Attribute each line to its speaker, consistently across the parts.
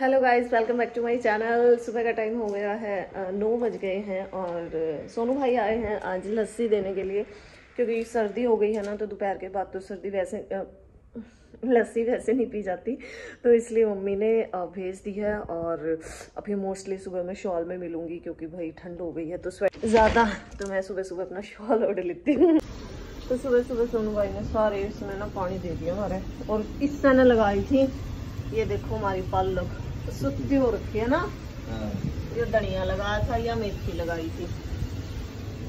Speaker 1: Hello guys welcome back to my channel सुबह का time हो गया है नौ बज गए हैं और सोनू भाई आए हैं आज लस्सी देने के लिए, क्योंकि सर्दी हो गई है ना तो दोपहर के बाद तो सर्दी वैसे लस्सी वैसे नहीं पी जाती। तो इसलिए मम्मी ने भेज दी है और अभी मोस्टली सुबह मैं शॉल में मिलूँगी क्योंकि भाई ठंड हो गई है तो स्वेट ज़्यादा तो मैं सुबह सुबह अपना शॉल ओढ़ लेती हूँ। तो सुबह सुबह सोनू भाई ने सारे इसमें ना पानी दे दिया हमारे, और इस तरह लगाई थी। ये देखो हमारी पल्लव सुत्ती हो रखी है ना ये धनिया लगाया था या मेथी लगाई थी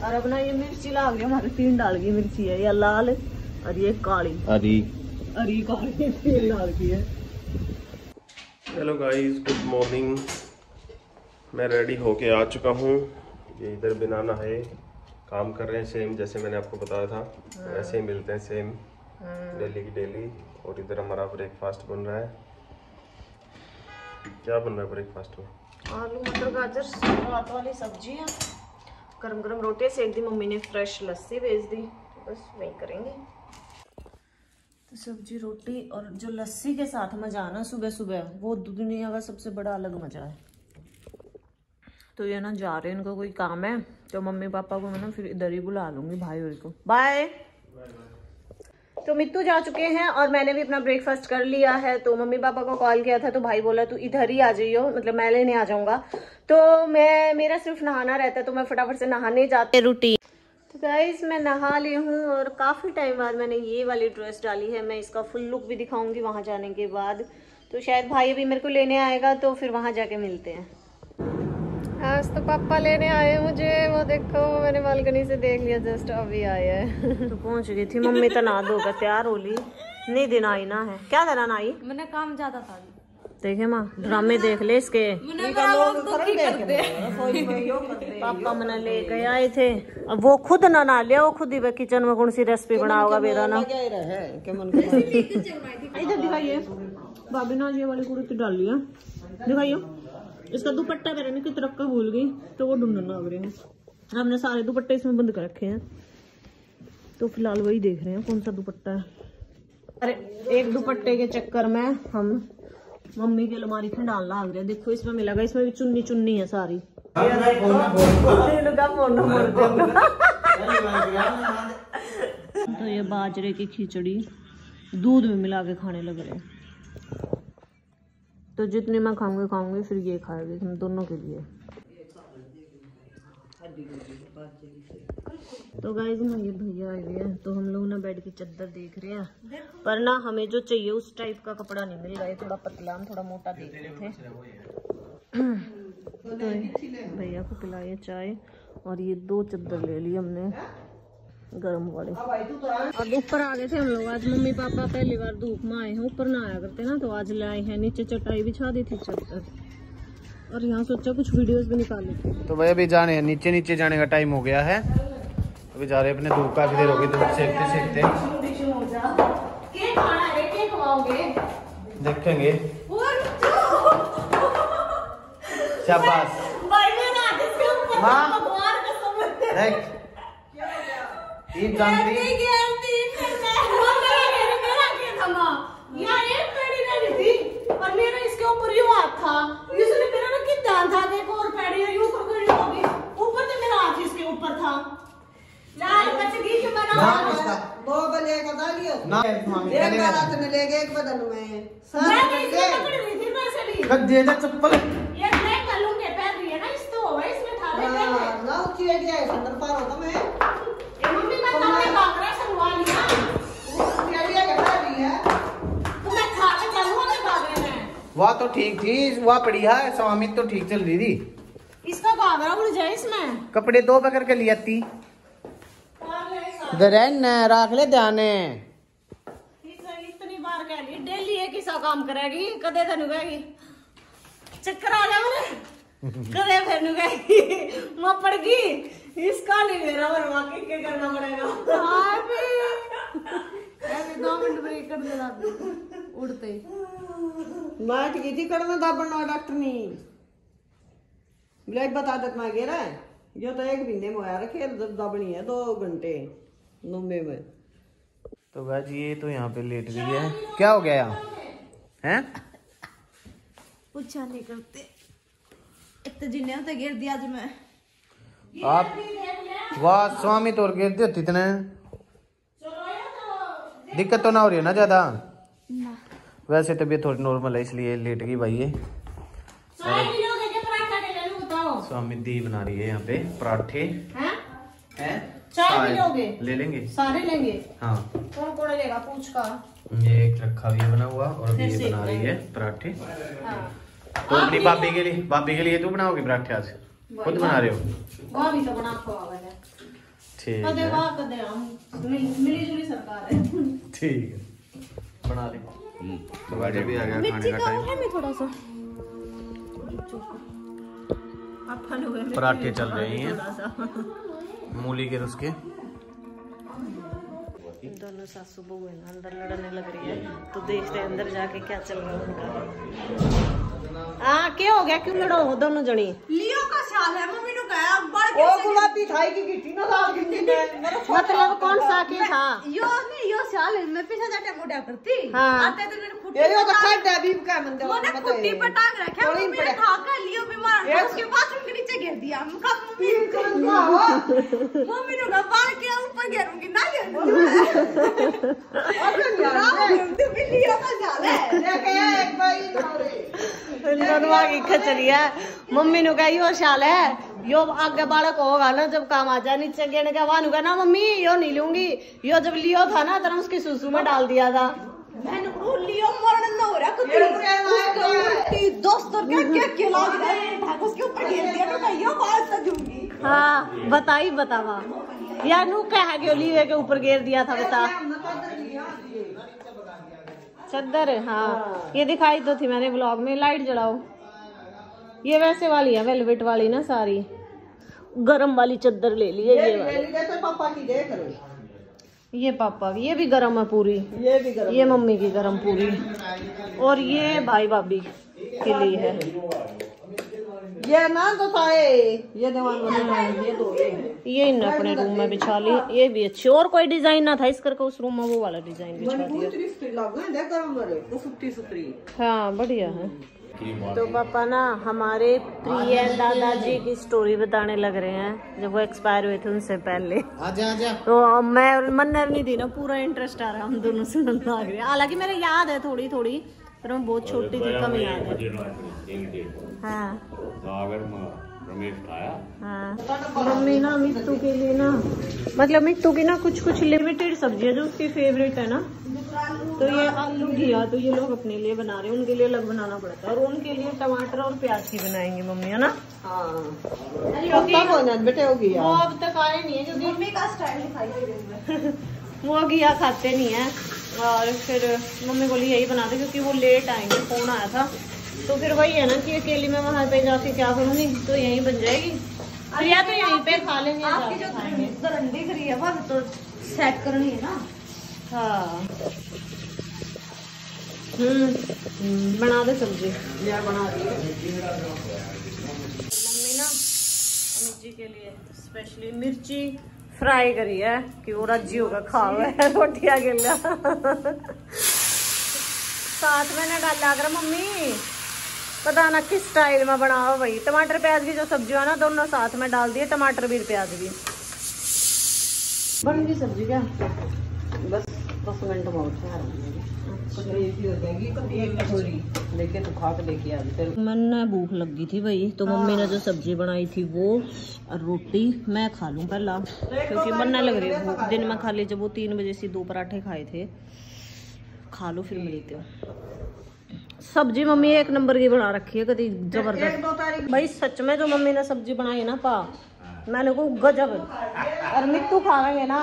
Speaker 1: और अब ना ये मिर्ची ला गई हमारे तीन डाल की मिर्ची है ये लाल और ये काली
Speaker 2: हरी
Speaker 1: ये काली तीन डाल की है
Speaker 3: हेलो गाइस गुड मॉर्निंग मैं रेडी होके आ चुका हूँ ये इधर बनाना है काम कर रहे हैं सेम जैसे मैंने आपको बताया था वैसे ही मिलते हैं सेम डेली की डेली और इधर हमारा ब्रेकफास्ट बन रहा है क्या बन रहा है ब्रेकफास्ट में?
Speaker 1: आलू मटर गाजर रात वाली सब्ज़ी है। गरम गरम रोटी सेक दी मम्मी ने फ्रेश लस्सी भेज दी। बस वही करेंगे। तो सब्ज़ी रोटी और जो लस्सी के साथ मज़ा आना सुबह सुबह वो दुनिया का सबसे बड़ा अलग मज़ा है। तो ये ना जा रहे हैं इनका कोई काम है तो मम्मी पापा को मैं ना फिर इधर ही बुला लूँगी भाई और को। बाय तो मित्तू जा चुके हैं और मैंने भी अपना ब्रेकफास्ट कर लिया है। तो मम्मी पापा को कॉल किया था तो भाई बोला, तू इधर ही आ जाइयो मतलब मैं लेने आ जाऊँगा। तो मैं, मेरा सिर्फ़ नहाना रहता है तो मैं फटाफट से नहाने जाते रूटीन तो गाइज़ मैं नहा ली हूँ और काफ़ी टाइम बाद मैंने ये वाली ड्रेस डाली है। मैं इसका फुल लुक भी दिखाऊँगी वहाँ जाने के बाद। तो शायद भाई अभी मेरे को लेने आएगा तो फिर वहाँ जाके मिलते हैं। आज तो पापा लेने आए मुझे। वो देखो मैंने बालकनी से देख लिया जस्ट अभी आया है। तो पहुँच गई थी मम्मी तो ना धोकर तैयार हो ली। नहीं दिन आई ना है। क्या देना ना आई?
Speaker 4: मैंने काम ज़्यादा था।
Speaker 1: देखे माँ ड्रामे देख ले इसके। पापा मैंने ले गए आए थे। अब वो खुद ना ना लिया वो खुद ही किचन में कौन सी रेसिपी बनाओगा मेरा ना। इधर दिखाइए। भाभी ना ये वाली कुर्ती डाल लिया दिखाइए। इसका दुपट्टा मेरे ने कितना रखा भूल गई तो वो ढूँढने लग रहे हैं। हमने सारे दुपट्टे इसमें बंद कर रखे हैं। तो फ़िलहाल वही देख रहे हैं कौन सा दुपट्टा है। अरे, एक दुपट्टे के चक्कर में हम मम्मी की अलमारी खंडाल लाग रहे देखो, इसमें मिला मिलेगा, इसमें भी चुन्नी चुन्नी है सारी। तो ये बाजरे की खिचड़ी दूध में मिला के खाने लग रहे हैं। तो जितने मैं खाऊँगी खाऊँगी, फिर ये खाएगी हम दोनों के लिए। तो गाइज़ ना ये भैया आए हुए तो हम लोग ना बेड की चादर देख रहे हैं। पर ना हमें जो चाहिए, उस टाइप का कपड़ा नहीं मिल रहा है थोड़ा पतला, हम थोड़ा मोटा देख रहे थे। तो भैया को पिलाइए चाय, और ये दो चादर ले ली हमने। गर्म वाले। और ऊपर आ गए थे हम लोग। आज मम्मी पापा पहली बार धूप में आए हैं। ऊपर ना आया करते ना तो आज ले आए हैं। नीचे चटाई बिछा दी थी चादर और यहाँ सोचा कुछ वीडियोस भी निकाल लेते
Speaker 2: तो भाई अभी जाने हैं। नीचे नीचे जाने का टाइम हो गया है। अभी जा रहे हैं अपने धूप काफ़ी देर हो। गई धूप सेकते सेकते देखेंगे। शाबाश। माँ। देख जानती
Speaker 5: दो बजे का डालियो
Speaker 2: ना मामी
Speaker 5: एक
Speaker 2: चले
Speaker 5: बार
Speaker 2: गए
Speaker 5: तो मिलेगा एक बदन में। सब मिलेंगे
Speaker 2: कब दे दे चप्पल।
Speaker 5: हाँ, ना क्या पार होता मैं उठिया के डाली है
Speaker 2: वह तो ठीक थी वह पड़ी है स्वामी तो ठीक चल रही थी।
Speaker 1: इसका घाघरा उड़ जाए इसमें?
Speaker 2: कपड़े दो पकड़ के लिया थी दरन राख ले ध्यान।
Speaker 1: इतनी बार कह ली डेली एक ही काम करेगी कदे तेन कहेगी चक्कर आ जाओ कदे फिर कहेगी मैं पड़ गई इसका नहीं मेरा और वाकई क्या करना पड़ेगा।
Speaker 4: हाँ भी दो मिनट ब्रेक कर देना उड़ते।
Speaker 5: गई थी करना दाबन डॉक्टर ने। ब्लड बता देता मैं गिरा है। जो तो एक महीने में होया रखे दबनी है दो घंटे नब्बे में।
Speaker 2: तो गाज ये तो यहाँ पे लेट गई है। क्या हो गया? यहाँ हैं?
Speaker 4: पूछा नहीं करते। एक तो जिन्हें होते गिर दिया आज मैं।
Speaker 2: आप वाह स्वामी तोड़ गिर दी होती इतने। दिक्कत तो ना हो रही है ना ज़्यादा? वैसे तबीयत थोड़ी नॉर्मल है इसलिए लेट गई भाई ये। स्वामी दी बना रही है यहाँ पे पराठे। हैं?
Speaker 1: लोगे?
Speaker 2: ले लेंगे?
Speaker 1: सारे लेंगे?
Speaker 2: हाँ।
Speaker 1: कौन कौन लेगा? पूछ का।
Speaker 2: ये एक रखा भी बना हुआ और ये बना रही है पराठे। तो अपनी भाभी के लिए भाभी के लिए तू बनाओगी पराठे आज? खुद बना रहे हो?
Speaker 1: वहाँ भी तो बना
Speaker 2: ठीक है।
Speaker 1: है।
Speaker 2: ठीक है। बना ले तो भी आ गया खाने का टाइम
Speaker 4: है थोड़ा सा।
Speaker 2: पराठे चल रहे हैं। मूली के उसके
Speaker 1: दोनों सासू बहू है ना अंदर लड़ने लग रही है। तो देखते हैं अंदर जाके क्या चल रहा है उनका। हाँ क्या हो गया? क्यों लड़ो हो दोनों जनी?
Speaker 4: लियो का ख्याल है मम्मी ने कहा अब बड़
Speaker 5: ओ गुलाबी थाई की गिट्टी ना लाल गिट्टी
Speaker 1: मतलब कौन सा के था?
Speaker 4: यो नहीं यो ख्याल है मैं पीछे जाके मोटा करती
Speaker 1: हाँ।
Speaker 4: आते तो खुटी
Speaker 5: ये यो तो
Speaker 4: पे
Speaker 5: खैर डेबी का मंदिर
Speaker 4: टांग- मैंने खुटी पे टांग रखा
Speaker 5: थोड़ी
Speaker 4: मम्मी ने खा कर लियो बीमार।
Speaker 5: ये-
Speaker 4: उसके बाद उनके नीचे गिर दिया। मैं कहा मम्मी मम्मी ने कहा बाल के ऊपर गिरूँगी ना गिरूँगी तो भी लियो का ख्याल है।
Speaker 5: एक बारी
Speaker 1: दोनों आगे खचरी है मम्मी ने कहा यो शाल है यो आगे बालक होगा ना जब काम आ जाए नीचे गिरने के कहा ना मम्मी यो नहीं लूँगी। यो जब लियो था ना तरह उसकी सुसु में डाल दिया था।
Speaker 4: मैंने लियो मरण ना हो रहा कुछ उसके उल्टी दोस्तों क्या क्या क्या रहा है? ठाकुर उसके ऊपर गिर दिया तो बाल सजूँगी।
Speaker 1: हाँ बताई बतावा। या नू कह गयो लिए के ऊपर गिर दिया था बता। चद्दर हाँ। ये दिखाई तो थी मैंने ब्लॉग में लाइट जलाओ। ये वैसे वाली है वेलवेट वाली ना सारी। गरम वाली चद्दर ले ली है ये वाली।
Speaker 5: जैसे पापा की देख
Speaker 1: ये पापा ये भी गरम है पूरी।
Speaker 5: ये भी गरम
Speaker 1: ये मम्मी की गरम पूरी। और ये भाई भाभी के लिए है।
Speaker 5: ये ना तो ये दीवान ये दो। ये
Speaker 1: इन अपने रूम में बिछा ली। ये भी अच्छी। और कोई डिज़ाइन ना था इस करके उस रूम में वो वाला डिज़ाइन बिछा दिया। हाँ बढ़िया है। तो पापा ना हमारे प्रिय दादाजी की स्टोरी बताने लग रहे हैं जब वो एक्सपायर हुए थे उनसे पहले।
Speaker 2: आजा आजा।
Speaker 1: तो मैं मन्नर नहीं थी ना पूरा इंटरेस्ट आ रहा हम दोनों से लग रहे हैं। हालाँकि मेरे याद है थोड़ी थोड़ी पर मैं बहुत छोटी थी कम याद है। हाँ।
Speaker 6: सागर में रमेश खाया?
Speaker 1: हाँ। मम्मी ना मिट्टू के लिए ना मतलब मिट्टू की ना कुछ कुछ लिमिटेड सब्ज़ियाँ जो उसकी फेवरेट है ना। तो ये आलू घिया तो ये लोग अपने लिए बना रहे हैं। उनके लिए अलग बनाना पड़ता है। और उनके लिए टमाटर और प्याज की बनाएँगे मम्मी है ना?
Speaker 5: हाँ। कब बेटे होगी
Speaker 1: वो अब तक आए नहीं है क्योंकि
Speaker 4: मम्मी का स्टाइल दिखाई दे रहा है।
Speaker 1: वो घिया खाते नहीं है। और फिर मम्मी बोली यही बना दे क्योंकि वो लेट आएँगे फ़ोन आया था। तो फिर वही है ना कि अकेली मैं वहाँ पे जाके क्या करूँगी? तो यहीं बन जाएगी। फिर या तो यहीं पे खा लेंगे
Speaker 4: आपकी जो दिख रही है वो तो सेट करनी है ना।
Speaker 1: हाँ। हम्म बना दे सब्ज़ी।
Speaker 5: ये बना दी।
Speaker 1: मम्मी ना जी के लिए स्पेशली मिर्ची फ्राई करी है कि वो रज्जी होगा खा हुआ रोटियाँ गिल्ला साथ में ना डाला कर मम्मी। पता ना किस स्टाइल में बनाओ भाई टमाटर प्याज की जो सब्ज़ी है ना दोनों साथ में डाल दिए टमाटर भी प्याज भी बन गई सब्ज़ी क्या
Speaker 5: बस दस मिनट में हो ही हो लेके तो खा के लेके आ फिर
Speaker 1: मैंने भूख लगी थी भाई तो मम्मी ने जो सब्ज़ी बनाई थी वो रोटी मैं खा लूँ पहला क्योंकि बनने लग रही है भूख दिन में खा ली जब वो तीन बजे से दो पराठे खाए थे खा लो फिर मिलते हो सब्ज़ी मम्मी एक नंबर की बना रखी है कभी ज़बरदस्त। भाई सच में जो मम्मी ने सब्ज़ी बनाई है ना पा मैंने को गजब। और मिट्टू खावेंगे ना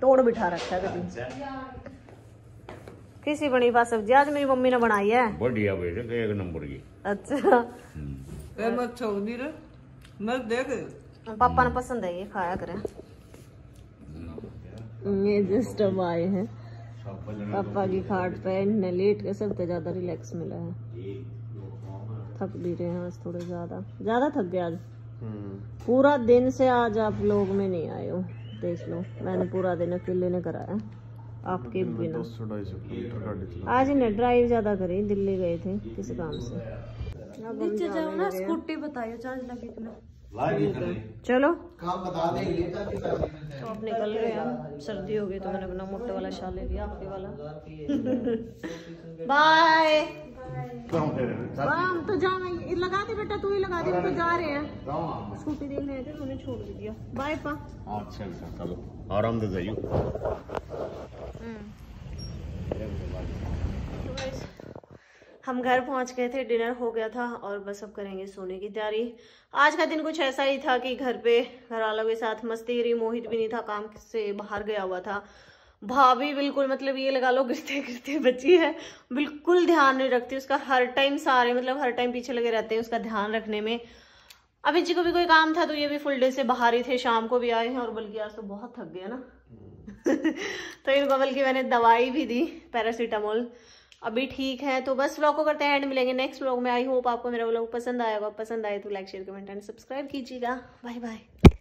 Speaker 1: तोड़ बिठा रखा है कभी किसी बनी पा सब्ज़ी आज मेरी मम्मी ने बनाई है।
Speaker 6: बढ़िया बेटे एक नंबर की।
Speaker 1: अच्छा।
Speaker 5: मत छोड़ रे मत देख।
Speaker 1: पापा ने पसंद है ये खाया करें। ये जस्ट अब आए हैं। पापा की खाट पे इन्हें लेट के सबसे ज़्यादा रिलैक्स मिला है। थक भी रहे हैं आज थोड़े ज़्यादा। ज़्यादा थक गए आज। पूरा दिन से आज आप लोग में नहीं आए हो। देख लो मैंने पूरा दिन अकेले ने कराया। आपके बिना। आज इन्हें ड्राइव ज़्यादा करी दिल्ली गए थे किसी काम से। नीचे जाओ ना स्कूटी बताइए चार्ज लगे कितना
Speaker 6: लाइव
Speaker 1: चलो। काम बता देंगे तो अब निकल रहे हैं सर्दी हो गई तो मैंने अपना मोटे वाला शाल ले लिया आपके वाला। बाय। हम तो जा रहे लगा दे बेटा तू ही लगा दे तो जा रहे हैं। स्कूटी देखने आए थे तो उन्हें छोड़ भी दिया। बाय पा।
Speaker 6: अच्छा अच्छा चलो। आराम से जाइयो।
Speaker 1: तो guys, हम घर पहुँच गए थे डिनर हो गया था और बस अब करेंगे सोने की तैयारी। आज का दिन कुछ ऐसा ही था कि घर पे घर वालों के साथ मस्ती करी मोहित भी नहीं था, काम से बाहर गया हुआ था। भाभी बिल्कुल मतलब ये लगा लो गिरते गिरते बची है। बिल्कुल ध्यान नहीं रखती, उसका हर टाइम सारे मतलब हर टाइम पीछे लगे रहते हैं उसका ध्यान रखने में। अभी जी को भी कोई काम था तो ये भी फुल डे से बाहर ही थे, शाम को भी आए हैं और बल्कि आज तो बहुत थक गया ना। तो इनको बल्कि मैंने दवाई भी दी पैरासीटामोल अभी ठीक है तो बस व्लॉग को करते हैं एंड मिलेंगे नेक्स्ट व्लॉग में। आई होप आपको मेरा व्लॉग पसंद आएगा पसंद आए तो like share comment and subscribe कीजिएगा। Bye bye